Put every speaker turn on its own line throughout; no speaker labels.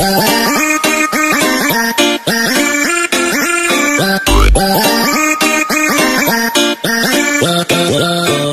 Whoa, whoa, whoa.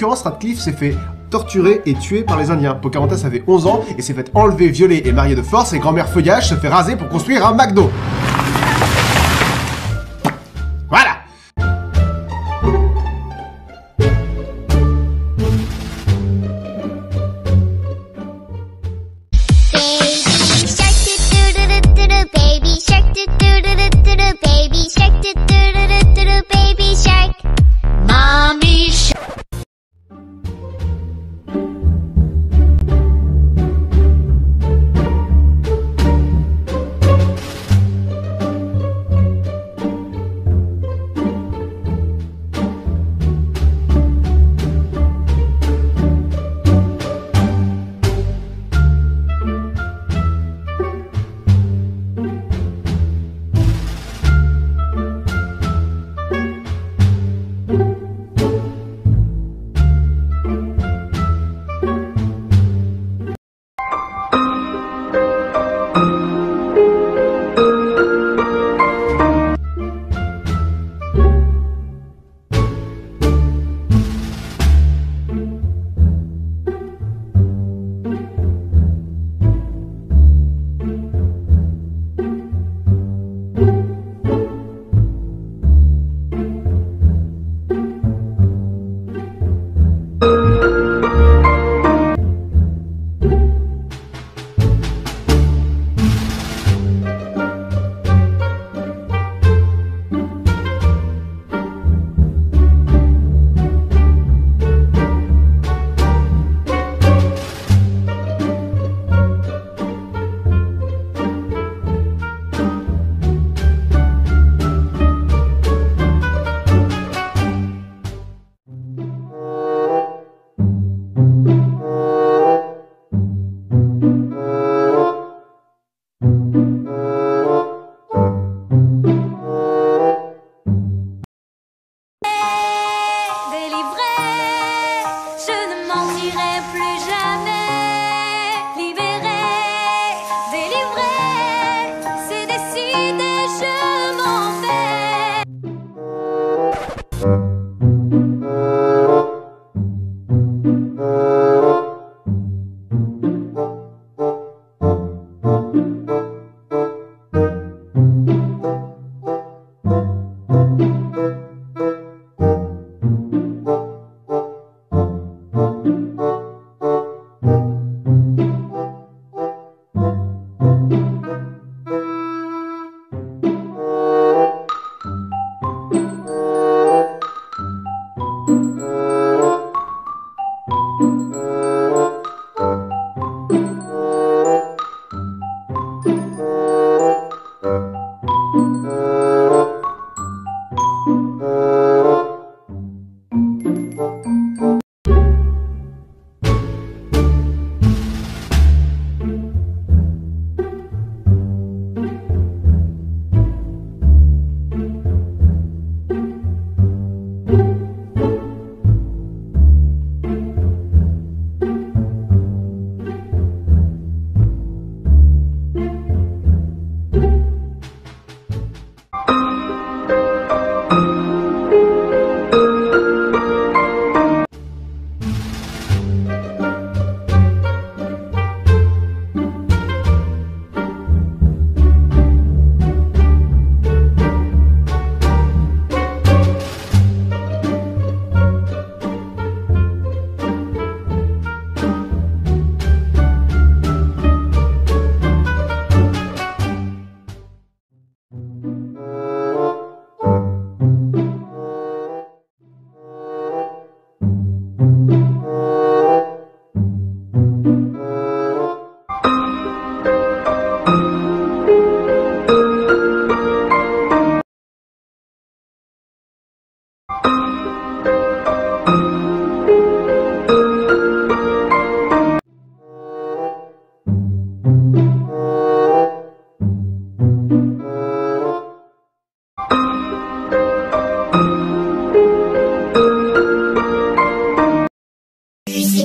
L'occurrence, Radcliffe s'est fait torturer et tuer par les Indiens. Pocahontas avait 11 ans et s'est fait enlever, violer et marier de force et grand-mère Feuillage se fait raser pour construire un McDo. Voilà
Baby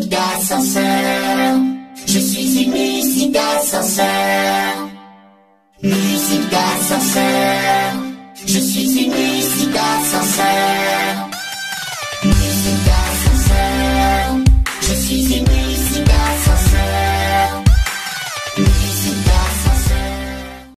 d'ascenseur. Je suis une musique d'ascenseur. Musique d'ascenseur. Je suis une musique d'ascenseur.